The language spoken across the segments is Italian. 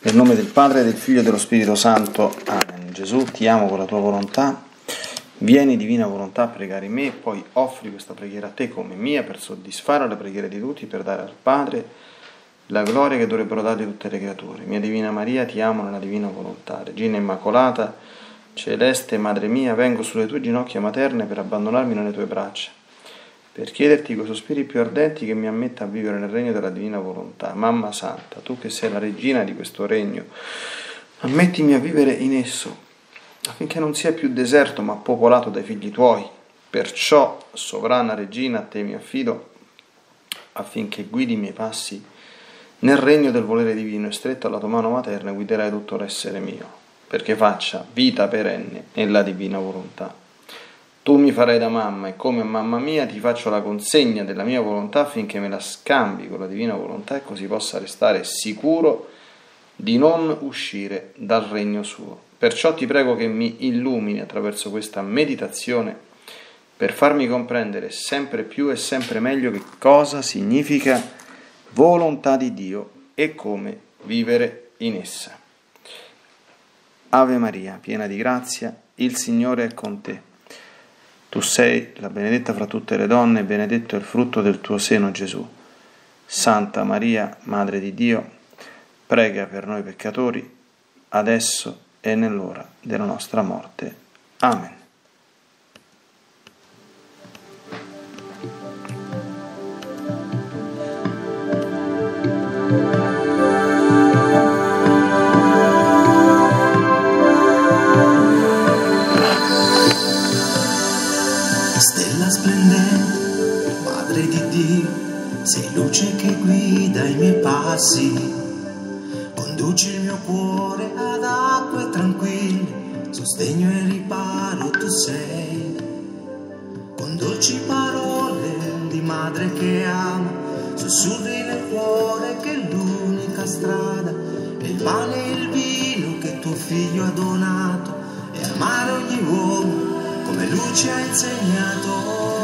Nel nome del Padre, del Figlio e dello Spirito Santo. Amen. Gesù, ti amo con la tua volontà. Vieni, divina volontà, a pregare in me e poi offri questa preghiera a te come mia per soddisfare le preghiere di tutti, per dare al Padre la gloria che dovrebbero dare tutte le creature. Mia Divina Maria, ti amo nella divina volontà. Regina Immacolata, celeste Madre mia, vengo sulle tue ginocchia materne per abbandonarmi nelle tue braccia per chiederti coi sospiri più ardenti che mi ammetta a vivere nel regno della divina volontà. Mamma Santa, tu che sei la regina di questo regno, ammettimi a vivere in esso, affinché non sia più deserto ma popolato dai figli tuoi. Perciò, sovrana regina, a te mi affido, affinché guidi i miei passi nel regno del volere divino e stretto alla tua mano materna guiderai tutto l'essere mio, perché faccia vita perenne nella divina volontà. Tu mi farai da mamma e come mamma mia ti faccio la consegna della mia volontà affinché me la scambi con la divina volontà e così possa restare sicuro di non uscire dal regno suo. Perciò ti prego che mi illumini attraverso questa meditazione per farmi comprendere sempre più e sempre meglio che cosa significa volontà di Dio e come vivere in essa. Ave Maria, piena di grazia, il Signore è con te. Tu sei la benedetta fra tutte le donne, e benedetto è il frutto del tuo seno Gesù. Santa Maria, Madre di Dio, prega per noi peccatori, adesso e nell'ora della nostra morte. Amen. Passi, conduci il mio cuore ad acque tranquille, sostegno e riparo tu sei, con dolci parole di madre che ama, sussurri nel cuore che è l'unica strada, il pane e il vino che tuo figlio ha donato, e amare ogni uomo come lui ci ha insegnato.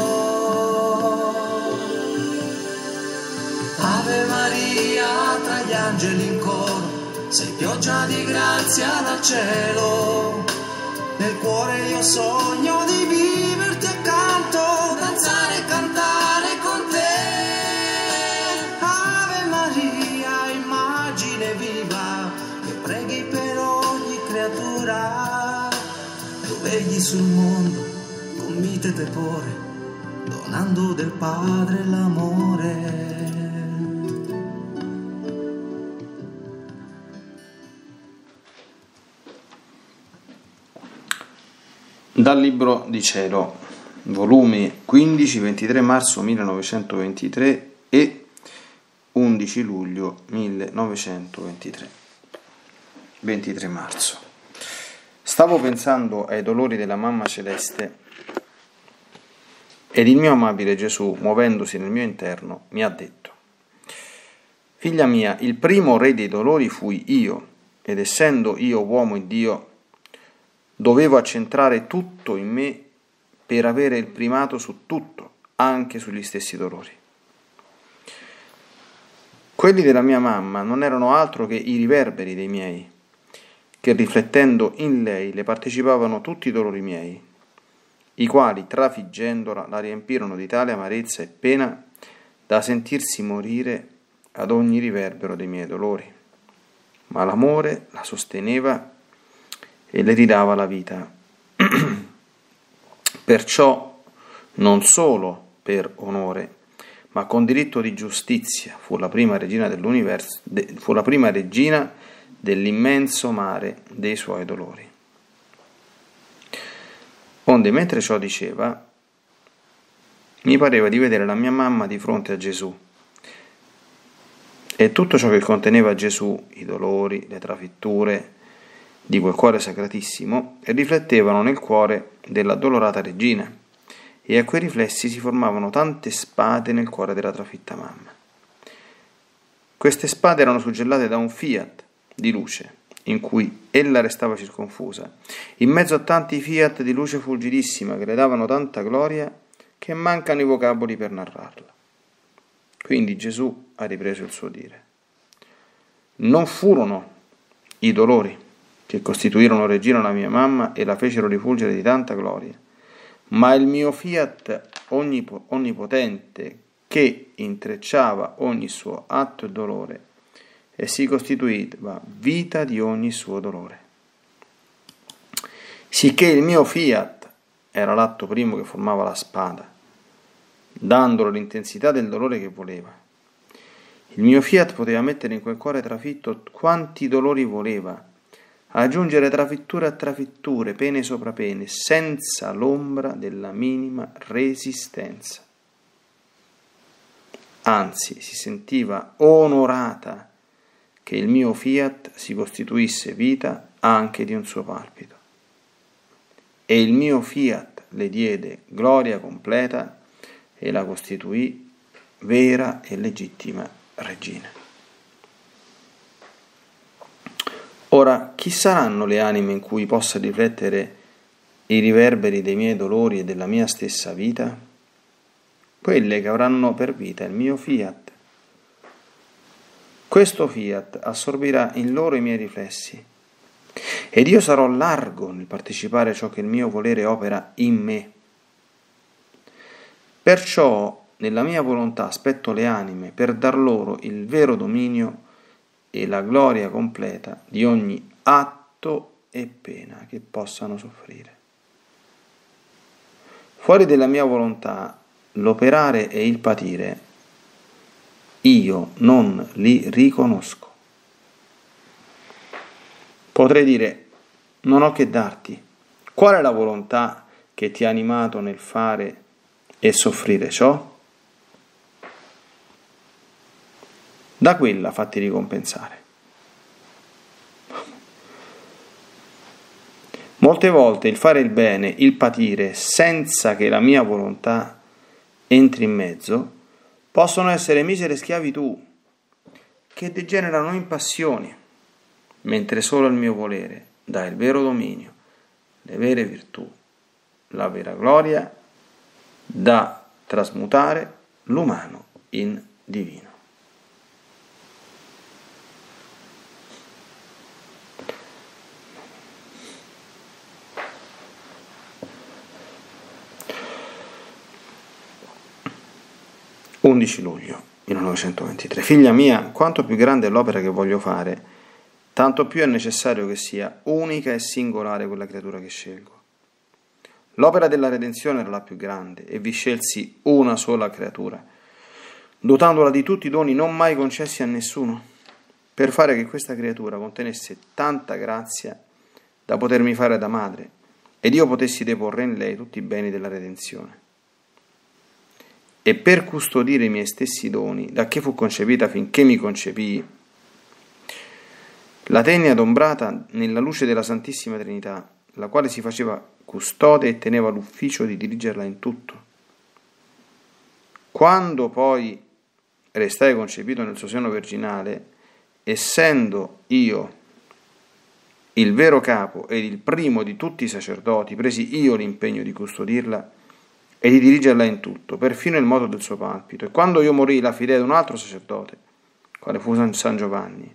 Angeli in coro, sei pioggia di grazia dal cielo. Nel cuore io sogno di viverti accanto, danzare e cantare con te. Ave Maria, immagine viva, che preghi per ogni creatura. Tu vegli sul mondo con mite tepore, donando del Padre l'amore. Dal Libro di Cielo, volumi 15, 23 marzo 1923 e 11 luglio 1923. 23 marzo. Stavo pensando ai dolori della mamma celeste ed il mio amabile Gesù, muovendosi nel mio interno, mi ha detto, Figlia mia, il primo re dei dolori fui io, ed essendo io uomo e Dio, Dovevo accentrare tutto in me per avere il primato su tutto, anche sugli stessi dolori. Quelli della mia mamma non erano altro che i riverberi dei miei, che riflettendo in lei le partecipavano tutti i dolori miei, i quali, trafiggendola, la riempirono di tale amarezza e pena da sentirsi morire ad ogni riverbero dei miei dolori. Ma l'amore la sosteneva e le ridava la vita. Perciò non solo per onore, ma con diritto di giustizia fu la prima regina dell'universo, fu la prima regina dell'immenso mare dei suoi dolori. Onde mentre ciò diceva, mi pareva di vedere la mia mamma di fronte a Gesù. E tutto ciò che conteneva Gesù, i dolori, le trafitture, di quel cuore sacratissimo riflettevano nel cuore dell'addolorata regina, e a quei riflessi si formavano tante spade nel cuore della trafitta mamma. Queste spade erano suggellate da un fiat di luce, in cui ella restava circonfusa, in mezzo a tanti fiat di luce fulgidissima che le davano tanta gloria che mancano i vocaboli per narrarla. Quindi Gesù ha ripreso il suo dire. Non furono i dolori che costituirono regina la mia mamma e la fecero rifulgere di tanta gloria. Ma il mio fiat onnipotente che intrecciava ogni suo atto e dolore e si costituiva vita di ogni suo dolore. Sicché il mio fiat era l'atto primo che formava la spada, dandolo l'intensità del dolore che voleva. Il mio fiat poteva mettere in quel cuore trafitto quanti dolori voleva, aggiungere trafitture a trafitture, pene sopra pene, senza l'ombra della minima resistenza. Anzi, si sentiva onorata che il mio fiat si costituisse vita anche di un suo palpito. E il mio fiat le diede gloria completa e la costituì vera e legittima regina. Ora, chi saranno le anime in cui possa riflettere i riverberi dei miei dolori e della mia stessa vita? Quelle che avranno per vita il mio fiat. Questo fiat assorbirà in loro i miei riflessi, ed io sarò largo nel partecipare a ciò che il mio volere opera in me. Perciò nella mia volontà aspetto le anime per dar loro il vero dominio e la gloria completa di ogni atto e pena che possano soffrire. Fuori della mia volontà, l'operare e il patire, io non li riconosco. Potrei dire, non ho che darti. Qual è la volontà che ti ha animato nel fare e soffrire ciò? Da quella fatti ricompensare. Molte volte il fare il bene, il patire, senza che la mia volontà entri in mezzo, possono essere misere schiavitù che degenerano in passioni, mentre solo il mio volere dà il vero dominio, le vere virtù, la vera gloria, da trasmutare l'umano in divino. 11 luglio 1923. Figlia mia, quanto più grande è l'opera che voglio fare, tanto più è necessario che sia unica e singolare quella creatura che scelgo. L'opera della redenzione era la più grande e vi scelsi una sola creatura, dotandola di tutti i doni non mai concessi a nessuno, per fare che questa creatura contenesse tanta grazia da potermi fare da madre ed io potessi deporre in lei tutti i beni della redenzione e per custodire i miei stessi doni, da che fu concepita finché mi concepii, la tenne adombrata nella luce della Santissima Trinità, la quale si faceva custode e teneva l'ufficio di dirigerla in tutto. Quando poi restai concepito nel suo seno virginale, essendo io il vero capo ed il primo di tutti i sacerdoti, presi io l'impegno di custodirla, e di dirigerla in tutto, perfino il modo del suo palpito. E quando io morì la fidei ad un altro sacerdote, quale fu San Giovanni.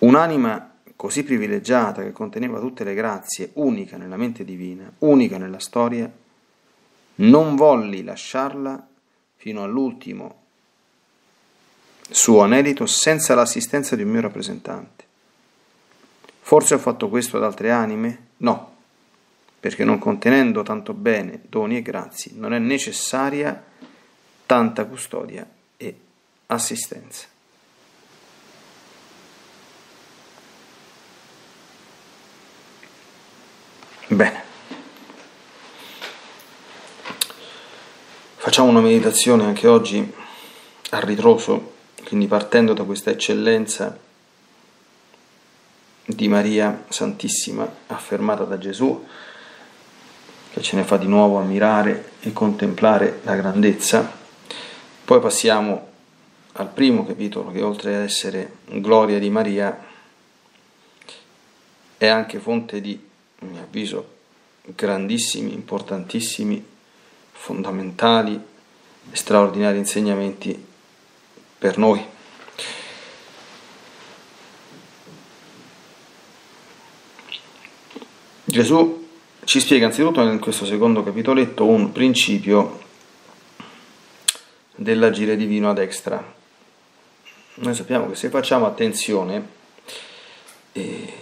Un'anima così privilegiata che conteneva tutte le grazie, unica nella mente divina, unica nella storia, non volli lasciarla fino all'ultimo suo anelito senza l'assistenza di un mio rappresentante. Forse ho fatto questo ad altre anime? No, perché non contenendo tanto bene, doni e grazie, non è necessaria tanta custodia e assistenza. Bene. Facciamo una meditazione anche oggi a ritroso, quindi partendo da questa eccellenza di Maria Santissima affermata da Gesù che ce ne fa di nuovo ammirare e contemplare la grandezza. Poi passiamo al primo capitolo che oltre ad essere gloria di Maria è anche fonte di, a mio avviso, grandissimi, importantissimi, fondamentali e straordinari insegnamenti per noi. Gesù ci spiega anzitutto in questo secondo capitoletto un principio dell'agire divino ad extra. Noi sappiamo che se facciamo attenzione, eh,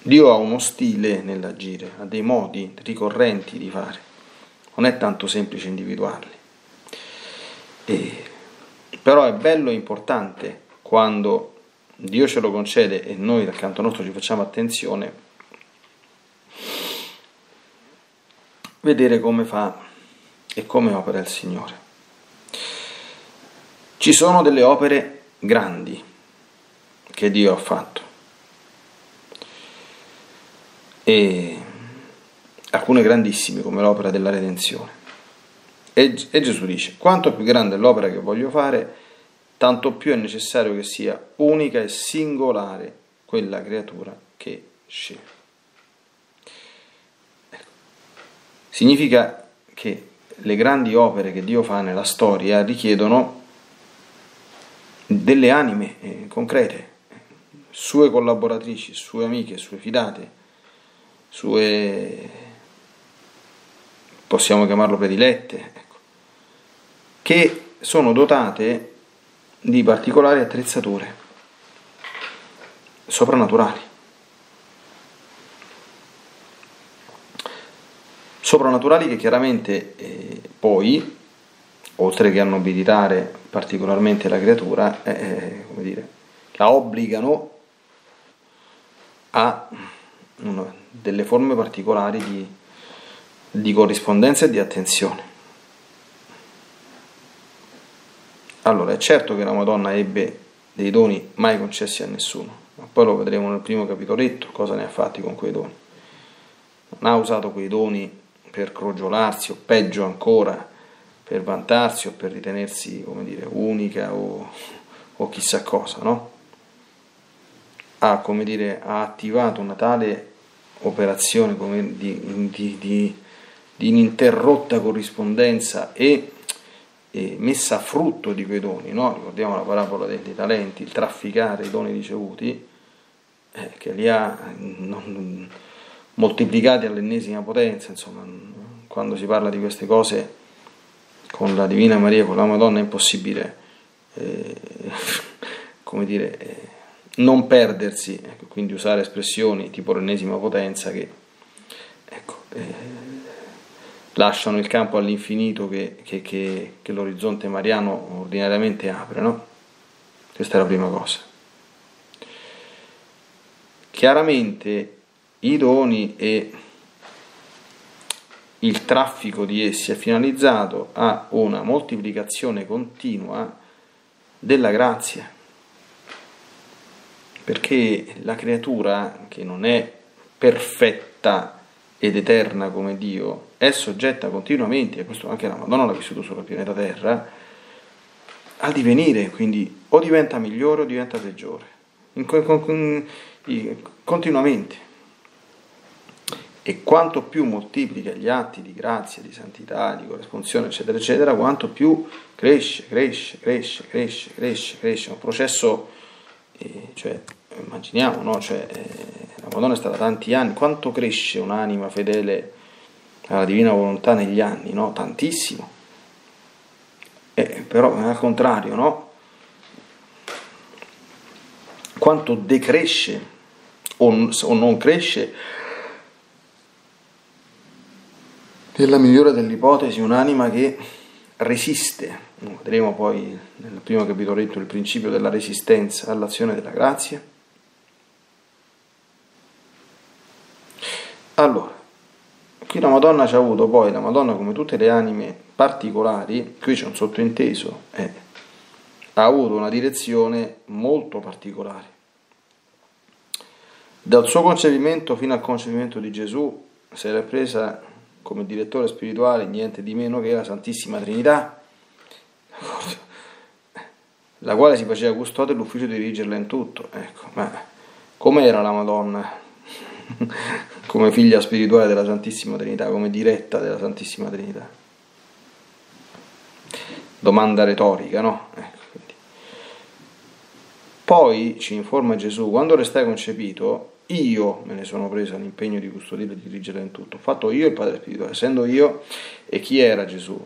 Dio ha uno stile nell'agire, ha dei modi ricorrenti di fare, non è tanto semplice individuarli. Eh, però è bello e importante quando Dio ce lo concede e noi dal canto nostro ci facciamo attenzione, vedere come fa e come opera il Signore. Ci sono delle opere grandi che Dio ha fatto e alcune grandissime come l'opera della redenzione. E, e Gesù dice, quanto più grande è l'opera che voglio fare, tanto più è necessario che sia unica e singolare quella creatura che sceglie. Ecco. Significa che le grandi opere che Dio fa nella storia richiedono delle anime eh, concrete, sue collaboratrici, sue amiche, sue fidate, sue, possiamo chiamarlo predilette, ecco, che sono dotate di particolari attrezzature soprannaturali. Soprannaturali che chiaramente eh, poi, oltre che a nobilitare particolarmente la creatura, eh, eh come dire, la obbligano a una, delle forme particolari di, di corrispondenza e di attenzione. Allora, è certo che la Madonna ebbe dei doni mai concessi a nessuno, ma poi lo vedremo nel primo capitoletto cosa ne ha fatti con quei doni. Non ha usato quei doni per crogiolarsi o peggio ancora per vantarsi o per ritenersi, come dire, unica o, o chissà cosa, no? Ha, come dire, ha attivato una tale operazione come di, di, di, di ininterrotta corrispondenza e e messa a frutto di quei doni, no? ricordiamo la parabola dei, dei, talenti, il trafficare i doni ricevuti, eh, che li ha non, moltiplicati all'ennesima potenza, insomma, quando si parla di queste cose con la Divina Maria, con la Madonna, è impossibile, eh, come dire, eh, non perdersi, ecco, quindi usare espressioni tipo l'ennesima potenza che, ecco, eh, lasciano il campo all'infinito che, che, che, che l'orizzonte mariano ordinariamente apre, no? Questa è la prima cosa. Chiaramente i doni e il traffico di essi è finalizzato a una moltiplicazione continua della grazia, perché la creatura che non è perfetta ed eterna come Dio, è soggetta continuamente, e questo anche la Madonna l'ha vissuto sul pianeta Terra, al divenire, quindi o diventa migliore o diventa peggiore, in, in, in, continuamente. E quanto più moltiplica gli atti di grazia, di santità, di corrispondenza, eccetera, eccetera, quanto più cresce, cresce, cresce, cresce, cresce, cresce. È un processo, eh, cioè, immaginiamo, no? cioè, eh, la Madonna è stata tanti anni, quanto cresce un'anima fedele alla divina volontà negli anni, no? Tantissimo. Eh, però al contrario, no? Quanto decresce o, o non cresce nella migliore delle ipotesi un'anima che resiste, vedremo poi nel primo capitoletto il principio della resistenza all'azione della grazia. Allora, Qui la Madonna ci ha avuto poi, la Madonna come tutte le anime particolari, qui c'è un sottointeso, eh, ha avuto una direzione molto particolare. Dal suo concepimento fino al concepimento di Gesù si era presa come direttore spirituale niente di meno che la Santissima Trinità, la quale si faceva custode l'ufficio di dirigerla in tutto. Ecco, ma com'era la Madonna? come figlia spirituale della Santissima Trinità, come diretta della Santissima Trinità. Domanda retorica, no? Ecco, Poi ci informa Gesù, quando restai concepito, io me ne sono preso l'impegno di custodire e di dirigere in tutto, ho fatto io il Padre Spirituale, essendo io, e chi era Gesù?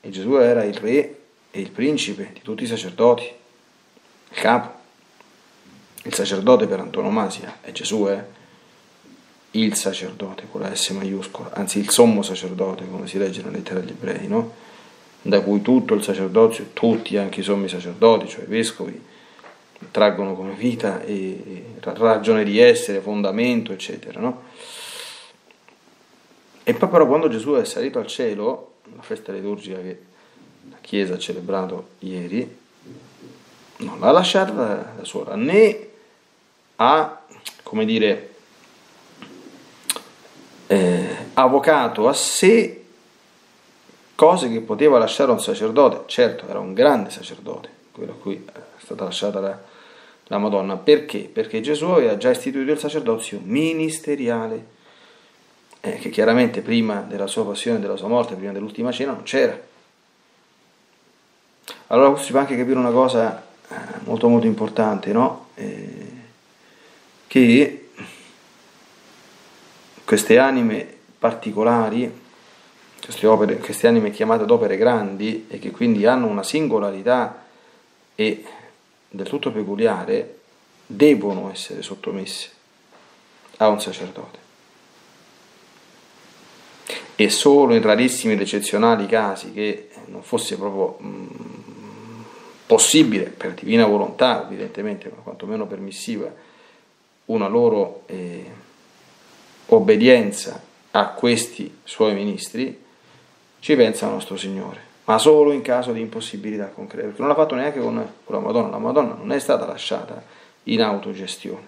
E Gesù era il re e il principe di tutti i sacerdoti, il capo, il sacerdote per antonomasia, è Gesù, è il sacerdote con la S maiuscola, anzi il sommo sacerdote, come si legge nella lettera agli ebrei, no? da cui tutto il sacerdozio, tutti anche i sommi sacerdoti, cioè i vescovi, traggono come vita e ragione di essere, fondamento, eccetera. No? E poi però quando Gesù è salito al cielo, la festa liturgica che la Chiesa ha celebrato ieri, non l'ha lasciata da, sola, né ha, come dire, eh, avvocato a sé cose che poteva lasciare un sacerdote. Certo, era un grande sacerdote, quello a cui è stata lasciata la, la Madonna. Perché? Perché Gesù aveva già istituito il sacerdozio ministeriale, eh, che chiaramente prima della sua passione, della sua morte, prima dell'ultima cena, non c'era. Allora si può anche capire una cosa eh, molto molto importante, no? Eh, che queste anime particolari queste, opere, queste anime chiamate ad opere grandi e che quindi hanno una singolarità e del tutto peculiare, devono essere sottomesse a un sacerdote. E solo in rarissimi ed eccezionali casi che non fosse proprio mh, possibile, per divina volontà evidentemente, ma quantomeno permissiva, una loro eh, obbedienza a questi suoi ministri, ci pensa nostro Signore, ma solo in caso di impossibilità concreta, perché non l'ha fatto neanche con, con la Madonna, la Madonna non è stata lasciata in autogestione.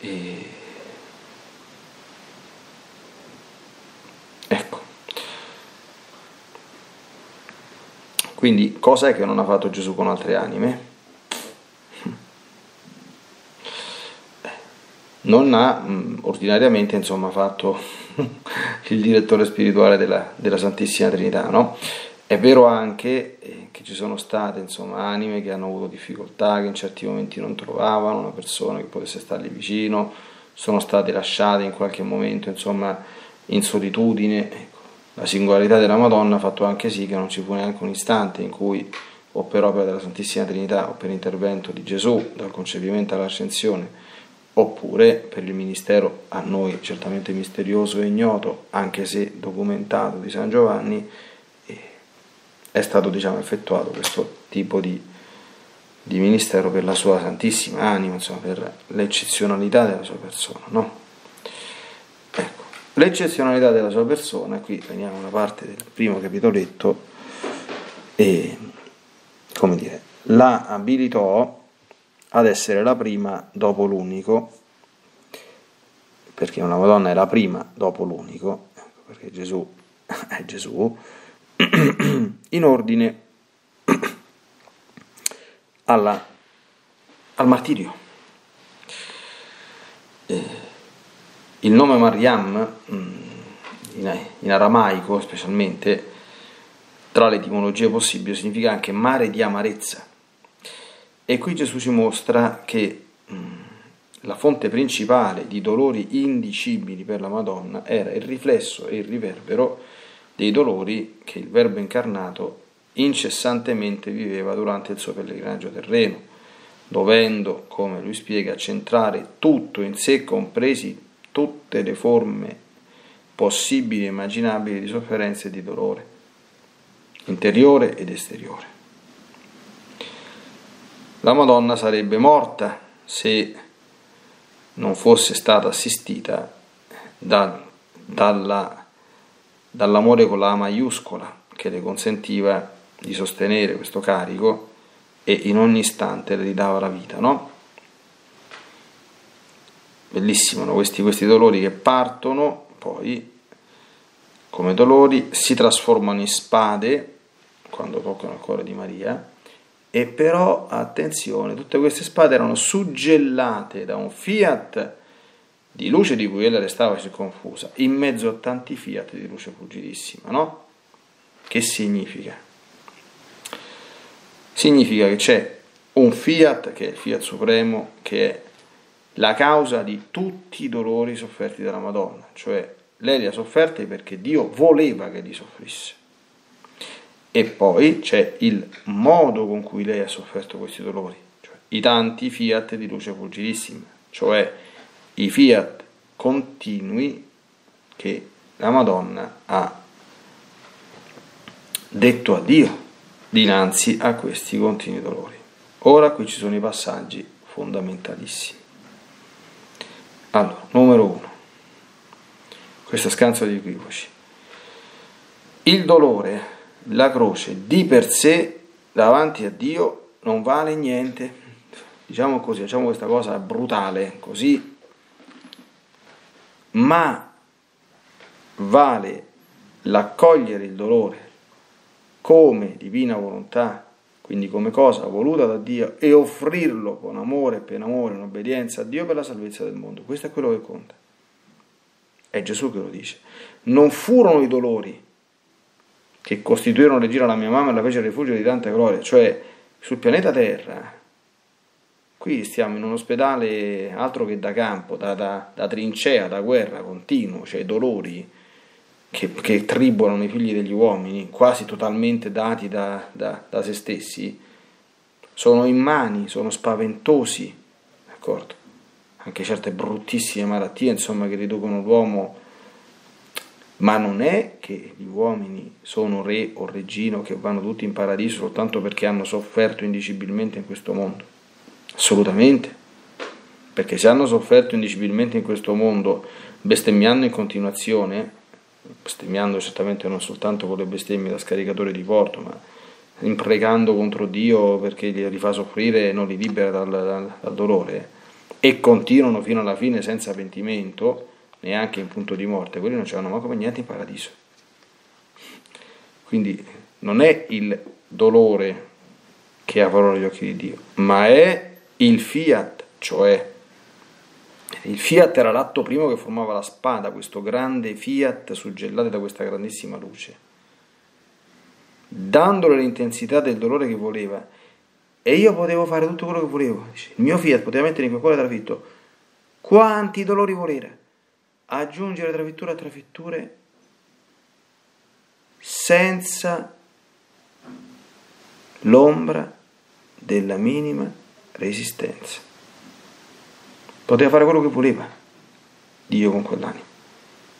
E... Ecco. Quindi cosa è che non ha fatto Gesù con altre anime? Non ha mh, ordinariamente insomma, fatto il direttore spirituale della, della Santissima Trinità. No? È vero anche eh, che ci sono state insomma, anime che hanno avuto difficoltà, che in certi momenti non trovavano una persona che potesse stargli vicino, sono state lasciate in qualche momento insomma, in solitudine. Ecco, la singolarità della Madonna ha fatto anche sì che non ci fu neanche un istante in cui o per opera della Santissima Trinità o per intervento di Gesù dal concepimento all'ascensione oppure per il ministero a noi certamente misterioso e ignoto, anche se documentato di San Giovanni, è stato diciamo, effettuato questo tipo di, di, ministero per la sua santissima anima, insomma, per l'eccezionalità della sua persona. No? Ecco, l'eccezionalità della sua persona, qui veniamo alla parte del primo capitoletto, e come dire, la abilitò ad essere la prima dopo l'unico, perché una Madonna è la prima dopo l'unico, perché Gesù è Gesù, in ordine alla, al martirio. Eh, il nome Mariam, mm, in aramaico specialmente, tra le etimologie possibili, significa anche mare di amarezza e qui Gesù ci mostra che mm, la fonte principale di dolori indicibili per la Madonna era il riflesso e il riverbero dei dolori che il Verbo incarnato incessantemente viveva durante il suo pellegrinaggio terreno, dovendo, come lui spiega, centrare tutto in sé, compresi tutte le forme possibili e immaginabili di sofferenza e di dolore, interiore ed esteriore la Madonna sarebbe morta se non fosse stata assistita da, dalla, dall'amore con la A maiuscola che le consentiva di sostenere questo carico e in ogni istante le ridava la vita, no? Bellissimo, questi, questi dolori che partono poi come dolori si trasformano in spade quando toccano il cuore di Maria e però, attenzione, tutte queste spade erano suggellate da un fiat di luce di cui ella restava circonfusa, in mezzo a tanti fiat di luce fulgidissima, no? Che significa? Significa che c'è un fiat che è il fiat supremo, che è la causa di tutti i dolori sofferti dalla Madonna, cioè lei li ha sofferti perché Dio voleva che li soffrisse. E poi c'è il modo con cui lei ha sofferto questi dolori, cioè i tanti fiat di luce fulgidissima, cioè i fiat continui che la Madonna ha detto a Dio dinanzi a questi continui dolori. Ora qui ci sono i passaggi fondamentalissimi. Allora, numero uno, questa scansa di equivoci. Il dolore, la croce di per sé davanti a Dio non vale niente. Diciamo così, facciamo questa cosa brutale, così, ma vale l'accogliere il dolore come divina volontà, quindi come cosa voluta da Dio, e offrirlo con amore, per amore, in obbedienza a Dio per la salvezza del mondo. Questo è quello che conta. È Gesù che lo dice. Non furono i dolori che costituirono regina la mia mamma e la fece rifugio di tanta gloria, cioè sul pianeta Terra. Qui stiamo in un ospedale altro che da campo, da, da, da trincea, da guerra continuo, cioè dolori che, che tribolano i figli degli uomini, quasi totalmente dati da, da, da se stessi, sono immani, sono spaventosi, d'accordo? Anche certe bruttissime malattie, insomma, che riducono l'uomo, ma non è che gli uomini sono re o regino che vanno tutti in paradiso soltanto perché hanno sofferto indicibilmente in questo mondo. Assolutamente. Perché se hanno sofferto indicibilmente in questo mondo, bestemmiando in continuazione, bestemmiando certamente non soltanto con le bestemmie da scaricatore di porto, ma imprecando contro Dio perché li fa soffrire e non li libera dal, dal, dal dolore, e continuano fino alla fine senza pentimento, neanche in punto di morte, quelli non c'erano mai come niente in paradiso. Quindi non è il dolore che valore agli occhi di Dio, ma è il fiat, cioè il fiat era l'atto primo che formava la spada, questo grande fiat suggellato da questa grandissima luce. Dandole l'intensità del dolore che voleva, e io potevo fare tutto quello che volevo. Il mio fiat poteva mettere in quel cuore trafitto quanti dolori voleva, aggiungere trafitture a trafitture senza l'ombra della minima resistenza. Poteva fare quello che voleva Dio con quell'anima.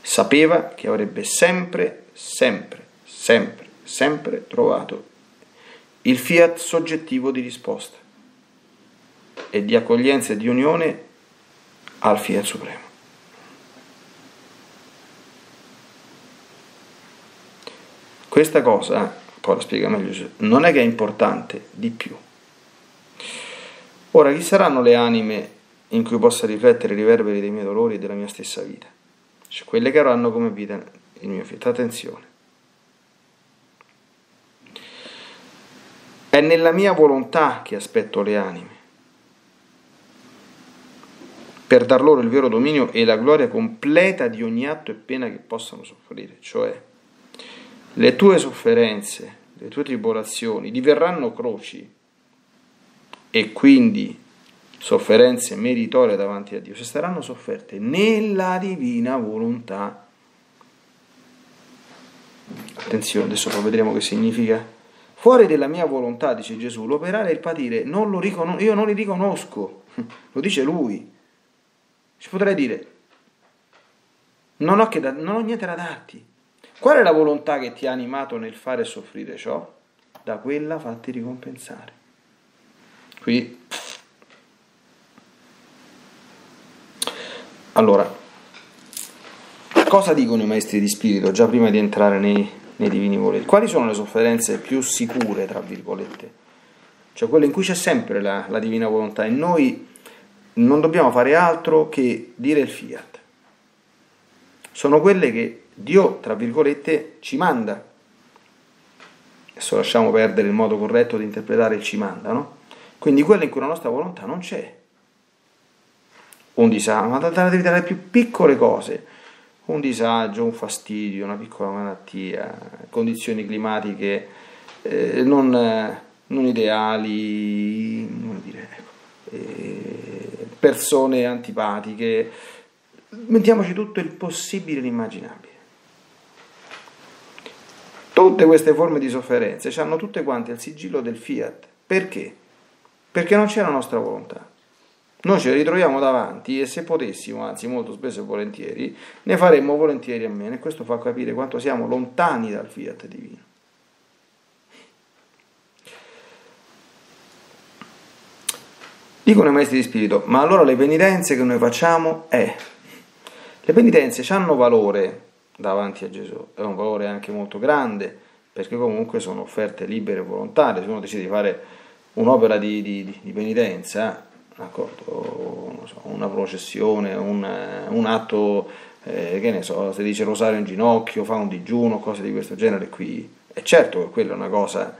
Sapeva che avrebbe sempre, sempre, sempre, sempre trovato il fiat soggettivo di risposta e di accoglienza e di unione al fiat supremo. Questa cosa, poi la spiega meglio, non è che è importante di più. Ora, chi saranno le anime in cui possa riflettere i riverberi dei miei dolori e della mia stessa vita, cioè quelle che avranno come vita il mio fiat. Attenzione. È nella mia volontà che aspetto le anime, per dar loro il vero dominio e la gloria completa di ogni atto e pena che possano soffrire, cioè le tue sofferenze, le tue tribolazioni diverranno croci e quindi sofferenze meritorie davanti a Dio, se saranno sofferte nella divina volontà. Attenzione, adesso poi vedremo che significa. Fuori della mia volontà, dice Gesù, l'operare e il patire non lo riconos- io non li riconosco, lo dice lui. Ci potrei dire, non ho, da, non ho niente da darti. Qual è la volontà che ti ha animato nel fare soffrire ciò? Da quella fatti ricompensare. Qui Allora, cosa dicono i maestri di spirito già prima di entrare nei, nei divini voleri? Quali sono le sofferenze più sicure, tra virgolette? Cioè quelle in cui c'è sempre la, la divina volontà e noi non dobbiamo fare altro che dire il fiat. Sono quelle che Dio, tra virgolette, ci manda. Adesso lasciamo perdere il modo corretto di interpretare il ci manda, no? Quindi quelle in cui la nostra volontà non c'è un disagio, ma dalle più piccole cose, un disagio, un fastidio, una piccola malattia, condizioni climatiche eh, non, non ideali, come dire, eh, persone antipatiche, mettiamoci tutto il possibile e l'immaginabile. Tutte queste forme di sofferenze hanno tutte quante il sigillo del fiat. Perché? Perché non c'è la nostra volontà. Noi le ritroviamo davanti e se potessimo, anzi molto spesso e volentieri, ne faremmo volentieri a meno e questo fa capire quanto siamo lontani dal fiat divino. Dicono i maestri di spirito, ma allora le penitenze che noi facciamo è... Le penitenze hanno valore davanti a Gesù, è un valore anche molto grande, perché comunque sono offerte libere e volontarie, se uno decide di fare un'opera di, di, di penitenza, so, una processione, un, un atto, eh, che ne so, se dice rosario in ginocchio, fa un digiuno, cose di questo genere qui, è certo che quella è una cosa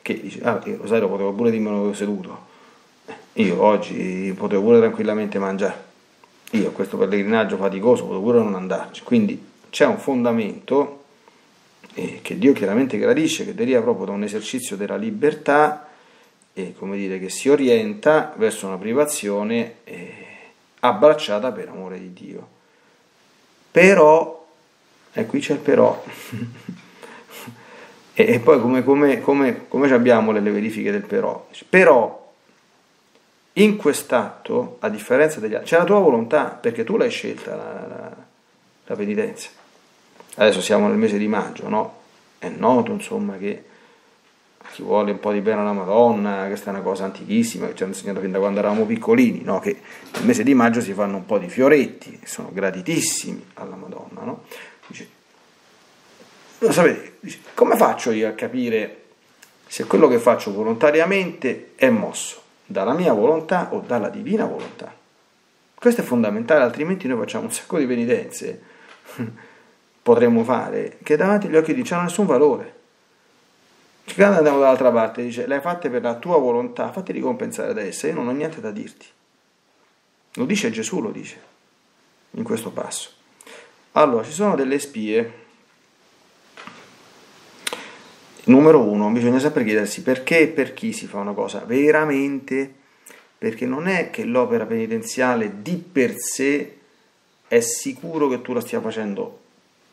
che dice, ah, il rosario potevo pure dirmelo seduto, io oggi potevo pure tranquillamente mangiare, io a questo pellegrinaggio faticoso potevo pure non andarci, quindi c'è un fondamento eh, che Dio chiaramente gradisce, che deriva proprio da un esercizio della libertà e come dire che si orienta verso una privazione eh, abbracciata per amore di Dio. Però, e qui c'è il però, e, e, poi come, come, come, come abbiamo le verifiche del però? Però in quest'atto, a differenza degli altri, c'è la tua volontà, perché tu l'hai scelta la, la, la penitenza. Adesso siamo nel mese di maggio, no? È noto, insomma, che chi vuole un po' di bene alla Madonna, questa è una cosa antichissima che ci hanno insegnato fin da quando eravamo piccolini, no? Che nel mese di maggio si fanno un po' di fioretti, sono graditissimi alla Madonna, no? Dice, lo sapete, dice, come faccio io a capire se quello che faccio volontariamente è mosso? dalla mia volontà o dalla divina volontà. Questo è fondamentale, altrimenti noi facciamo un sacco di penitenze, potremmo fare, che davanti agli occhi di Dio non hanno nessun valore. Quando andiamo dall'altra parte, dice, le hai fatte per la tua volontà, fatti ricompensare da essa, io non ho niente da dirti. Lo dice Gesù, lo dice, in questo passo. Allora, ci sono delle spie Numero uno, bisogna sempre chiedersi perché e per chi si fa una cosa veramente, perché non è che l'opera penitenziale di per sé è sicuro che tu la stia facendo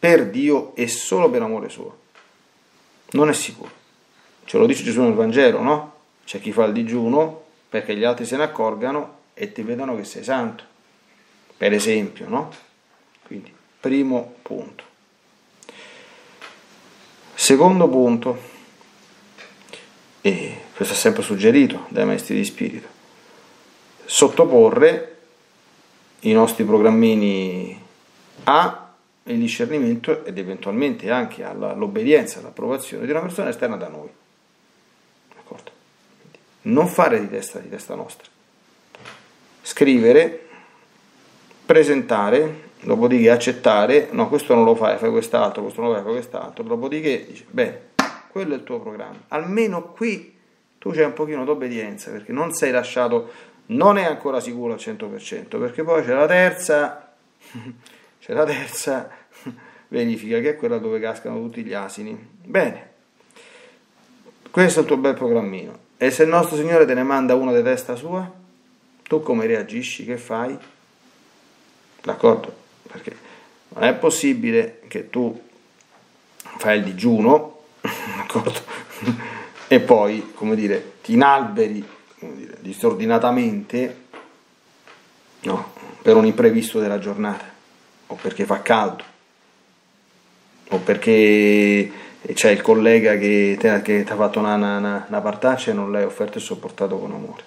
per Dio e solo per amore suo. Non è sicuro. Ce lo dice Gesù nel Vangelo, no? C'è chi fa il digiuno perché gli altri se ne accorgano e ti vedono che sei santo. Per esempio, no? Quindi, primo punto. Secondo punto, e questo è sempre suggerito dai maestri di spirito, sottoporre i nostri programmini a il discernimento ed eventualmente anche all'obbedienza, all'approvazione di una persona esterna da noi. D'accordo? Non fare di testa di testa nostra. Scrivere, presentare dopodiché accettare, no questo non lo fai, fai quest'altro, questo non lo fai, fai quest'altro, dopodiché dici, bene, quello è il tuo programma, almeno qui tu c'è un pochino d'obbedienza perché non sei lasciato, non è ancora sicuro al 100%, perché poi c'è la terza, c'è la terza verifica che è quella dove cascano tutti gli asini. Bene, questo è il tuo bel programmino. E se il nostro Signore te ne manda uno di testa sua, tu come reagisci? Che fai? D'accordo? perché non è possibile che tu fai il digiuno, d'accordo? e poi, come dire, ti inalberi dire, disordinatamente no, per un imprevisto della giornata, o perché fa caldo, o perché c'è il collega che ti ha fatto una, una, una partaccia e non l'hai offerto e sopportato con amore.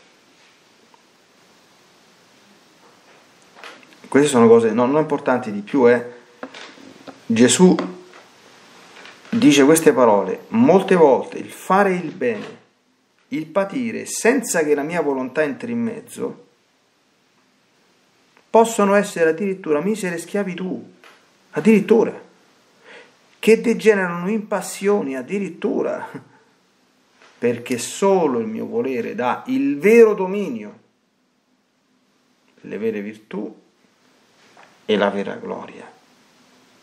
Queste sono cose no, non importanti di più, eh. Gesù dice queste parole molte volte, il fare il bene, il patire senza che la mia volontà entri in mezzo, possono essere addirittura misere schiavitù, addirittura, che degenerano in passioni, addirittura, perché solo il mio volere dà il vero dominio, le vere virtù e la vera gloria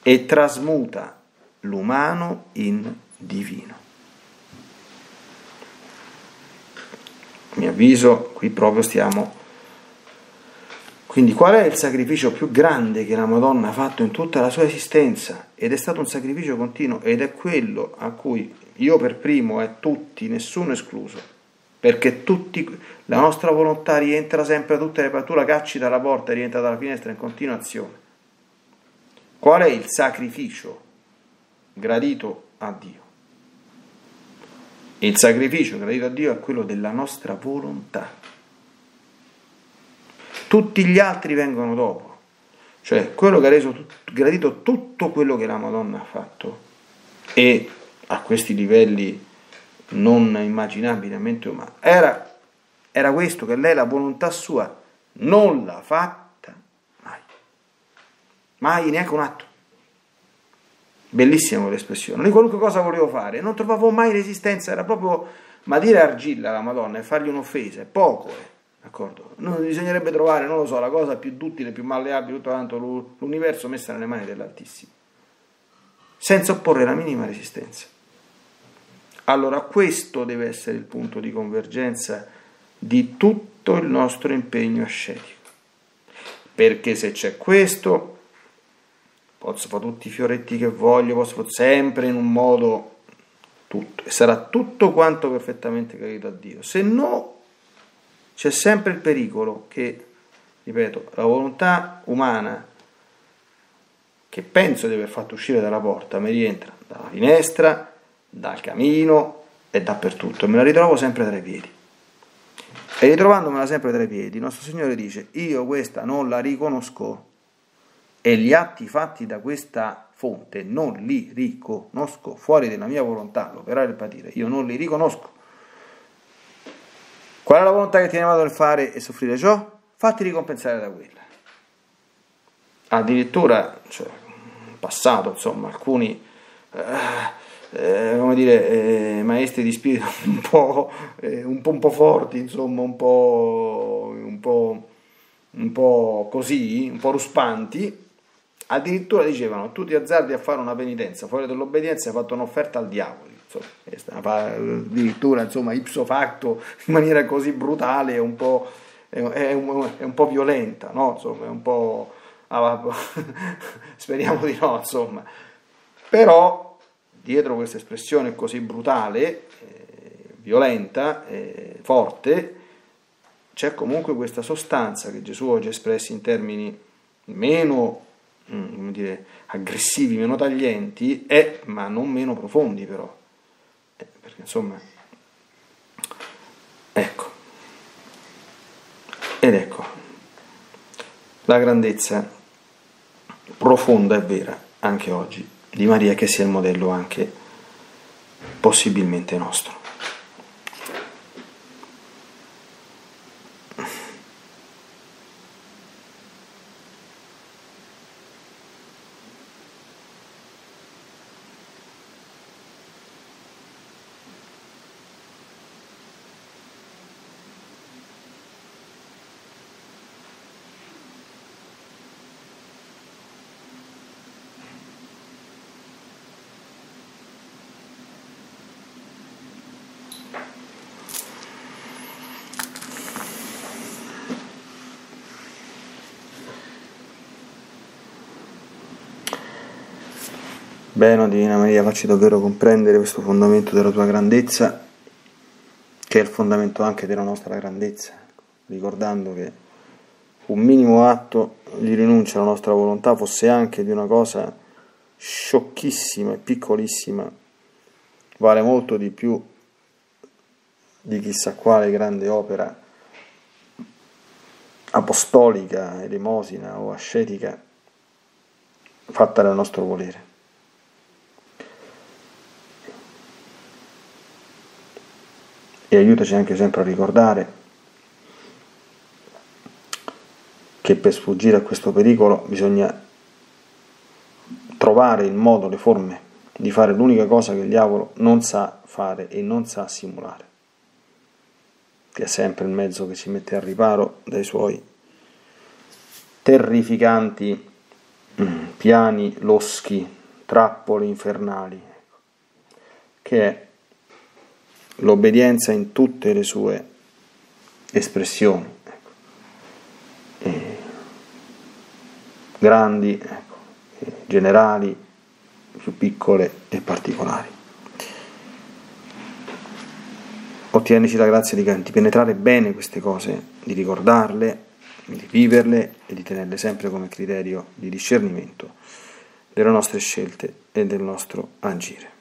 e trasmuta l'umano in divino. a mio avviso, qui proprio stiamo... Quindi qual è il sacrificio più grande che la Madonna ha fatto in tutta la sua esistenza? Ed è stato un sacrificio continuo ed è quello a cui io per primo e tutti, nessuno escluso, perché tutti, la nostra volontà rientra sempre da tutte le tu cacci dalla porta e rientra dalla finestra in continuazione. Qual è il sacrificio gradito a Dio? Il sacrificio gradito a Dio è quello della nostra volontà. Tutti gli altri vengono dopo, cioè quello che ha reso gradito tutto quello che la Madonna ha fatto e a questi livelli non immaginabile umani. Era, era questo che lei la volontà sua non l'ha fatta mai, mai neanche un atto. Bellissima quell'espressione. Di qualunque cosa volevo fare, non trovavo mai resistenza, era proprio, ma dire argilla alla Madonna e fargli un'offesa è poco, eh, d'accordo? Non bisognerebbe trovare, non lo so, la cosa più duttile, più malleabile, tutto quanto l'universo messa nelle mani dell'Altissimo, senza opporre la minima resistenza. Allora questo deve essere il punto di convergenza di tutto il nostro impegno ascetico. Perché se c'è questo, posso fare tutti i fioretti che voglio, posso fare sempre in un modo tutto, e sarà tutto quanto perfettamente capito a Dio. Se no, c'è sempre il pericolo che, ripeto, la volontà umana che penso di aver fatto uscire dalla porta mi rientra dalla finestra, dal camino e dappertutto, e me la ritrovo sempre tra i piedi. E ritrovandomela sempre tra i piedi, il nostro Signore dice, io questa non la riconosco e gli atti fatti da questa fonte non li riconosco, fuori della mia volontà, l'operare del patire, io non li riconosco. Qual è la volontà che ti è chiamato nel fare e soffrire ciò? Fatti ricompensare da quella. Addirittura, cioè, in passato, insomma, alcuni, eh, eh, come dire, eh, maestri di spirito un po', eh, un po', un po forti, insomma, un po', un po', un po' così, un po' ruspanti, Addirittura dicevano, tu ti azzardi a fare una penitenza, fuori dall'obbedienza hai fatto un'offerta al diavolo. Insomma, addirittura insomma, ipso facto in maniera così brutale, un po', è, è, un, è un po' violenta, no? insomma, è un po'... Ah, speriamo di no, insomma. Però dietro questa espressione così brutale, eh, violenta, eh, forte, c'è comunque questa sostanza che Gesù oggi espressi in termini meno Mm, dire, aggressivi, meno taglienti, e, ma non meno profondi però. Insomma, ecco. Ed ecco, la grandezza profonda e vera anche oggi di Maria che sia il modello anche possibilmente nostro. Bene, Divina Maria, facci davvero comprendere questo fondamento della tua grandezza, che è il fondamento anche della nostra grandezza, ricordando che un minimo atto di rinuncia alla nostra volontà fosse anche di una cosa sciocchissima e piccolissima, vale molto di più di chissà quale grande opera apostolica, elemosina o ascetica fatta dal nostro volere. E aiutaci anche sempre a ricordare che per sfuggire a questo pericolo bisogna trovare il modo, le forme di fare l'unica cosa che il diavolo non sa fare e non sa simulare, che è sempre il mezzo che ci mette al riparo dai suoi terrificanti mm, piani loschi, trappole infernali, che è l'obbedienza in tutte le sue espressioni ecco. grandi, ecco, generali, più piccole e particolari. Ottienici la grazia di penetrare bene queste cose, di ricordarle, di viverle e di tenerle sempre come criterio di discernimento delle nostre scelte e del nostro agire.